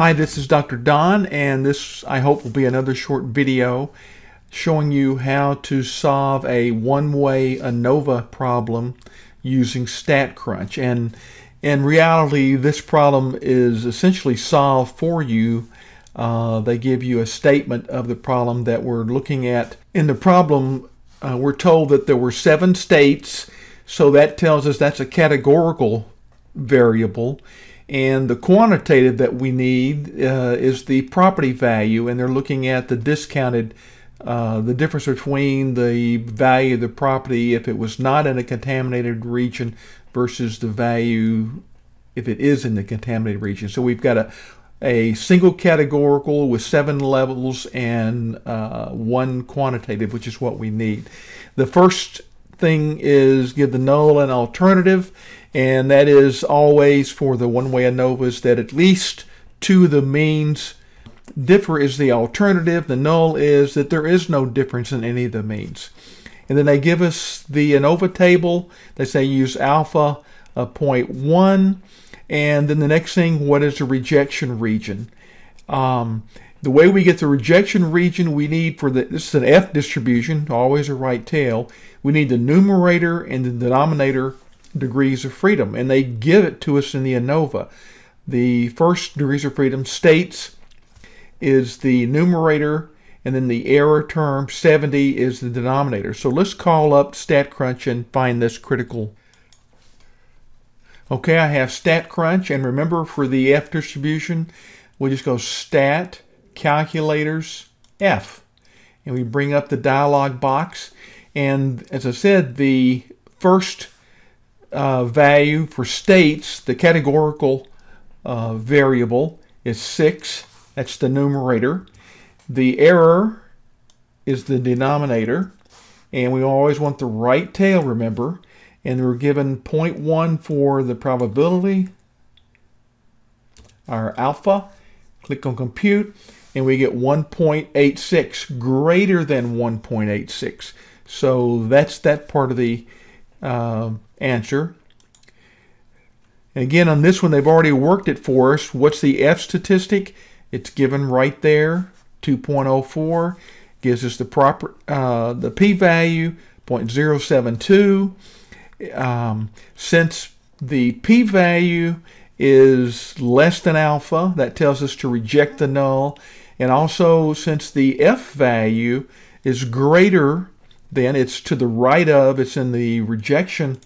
Hi, this is Dr. Dawn, and this, I hope, will be another short video showing you how to solve a one-way ANOVA problem using StatCrunch. And in reality, this problem is essentially solved for you. Uh, they give you a statement of the problem that we're looking at. In the problem, uh, we're told that there were seven states, so that tells us that's a categorical variable. And the quantitative that we need uh, is the property value, and they're looking at the discounted, uh, the difference between the value of the property if it was not in a contaminated region versus the value if it is in the contaminated region. So we've got a, a single categorical with seven levels and uh, one quantitative, which is what we need. The first thing is give the null an alternative and that is always for the one-way ANOVAs that at least two of the means differ is the alternative. The null is that there is no difference in any of the means. And then they give us the ANOVA table. They say use alpha uh, of 0.1. And then the next thing, what is the rejection region? Um, the way we get the rejection region, we need for the, this is an F distribution, always a right tail. We need the numerator and the denominator degrees of freedom, and they give it to us in the ANOVA. The first degrees of freedom states is the numerator, and then the error term 70 is the denominator. So let's call up StatCrunch and find this critical. Okay, I have StatCrunch, and remember for the F distribution, we just go Stat, Calculators, F. And we bring up the dialog box. And as I said, the first uh, value for states, the categorical uh, variable is 6. That's the numerator. The error is the denominator. And we always want the right tail, remember. And we're given 0.1 for the probability, our alpha. Click on compute, and we get 1.86, greater than 1.86. So that's that part of the uh, answer. And again, on this one, they've already worked it for us. What's the F statistic? It's given right there, 2.04. Gives us the proper uh, the p-value, 0.072. Um, since the p-value is less than alpha, that tells us to reject the null. And also, since the f value is greater than, it's to the right of, it's in the rejection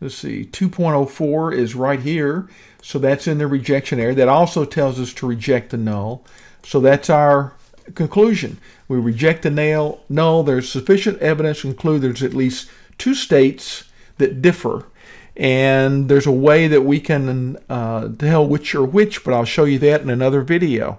let's see, 2.04 is right here. So that's in the rejection area. That also tells us to reject the null. So that's our conclusion. We reject the null. null. There's sufficient evidence to conclude there's at least two states that differ. And there's a way that we can uh, tell which are which, but I'll show you that in another video.